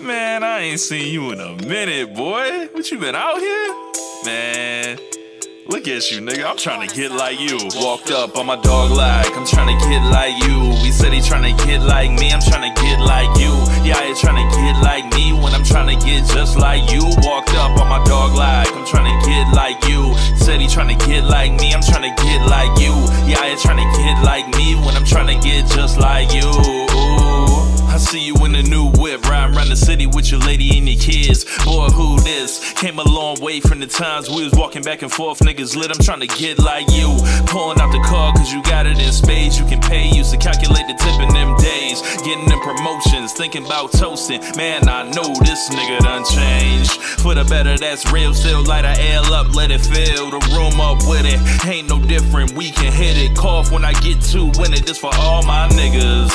Man, I ain't seen you in a minute, boy. What you been out here? Man. Look at you, nigga. I'm trying to get like you. Walked up on my dog like I'm trying to get like you. We said he trying to get like me. I'm trying to get like you. Yeah, he trying to get like me when I'm trying to get just like you. Walked up on my dog like I'm trying to get like you. Said he trying to get like me. I'm trying to get like you. Yeah, he trying to get like me when I'm trying lady and your kids. Boy, who this? Came a long way from the times we was walking back and forth, niggas lit. I'm trying to get like you. Pulling out the car cause you got it in spades. You can pay, used to calculate the tip in them days. Getting them promotions, thinking about toasting. Man, I know this nigga done changed. For the better, that's real. Still light a L up, let it fill the room up with it. Ain't no different, we can hit it. Cough when I get to win it. This for all my niggas.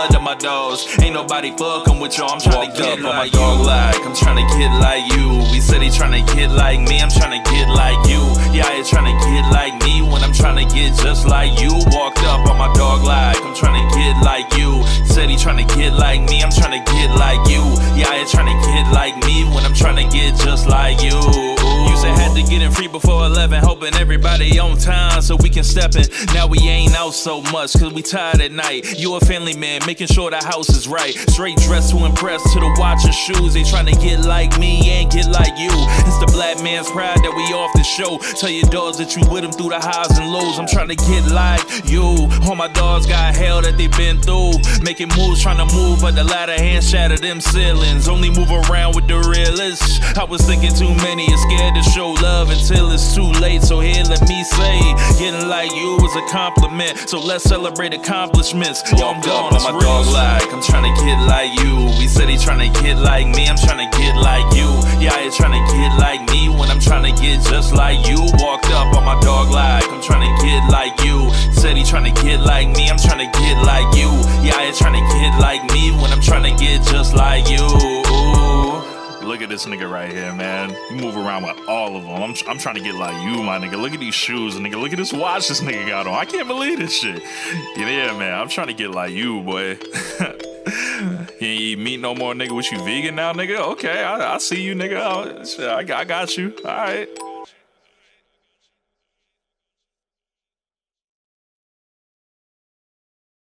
Love to my dogs. Ain't nobody fucking with y'all. I'm trying to get up on my dog like I'm trying to get like you. We said he trying to get like me. I'm trying to get like you. Yeah, he trying to get like me when I'm trying to get just like you. Walked up on my dog like I'm trying to get like you. Said he trying to get like me. I'm trying to get like you. Yeah, he trying to get like me when I'm trying to get just like you. You said had to get in free before 11, hoping everybody on time so we can step in. Now we ain't out so much cause we tired at night. You a family man, making sure the house is right. Straight dress to impress to the watch and shoes. They trying to get like me and get like you. It's the black man's pride that we often show. Tell your dogs that you with them through the highs and lows. I'm trying to get like you. All my dogs got hell that they been through. Making moves, trying to move, but the ladder hand shattered them ceilings. Only move around with the realists. I was thinking too many and scared to show love until it's too late. So here, let me say, getting like you is a compliment. So let's celebrate accomplishments. Yo, I'm gone, on my dog like I'm trying to get like you. We said he trying to get like me. I'm trying to get like you. Yeah, he trying to get like me when I'm trying to get just like you. Walked up on my dog like I'm trying to get like you. Said he trying to get like me. I'm trying to get like you. Yeah, he trying to get like me when I'm trying to get just like you. Look at this nigga right here, man. You move around with all of them. I'm, I'm trying to get like you, my nigga. Look at these shoes, nigga. Look at this watch this nigga got on. I can't believe this shit. Yeah, man. I'm trying to get like you, boy. you ain't eat meat no more, nigga. What you vegan now, nigga? Okay, I, I see you, nigga. I, I got you. All right.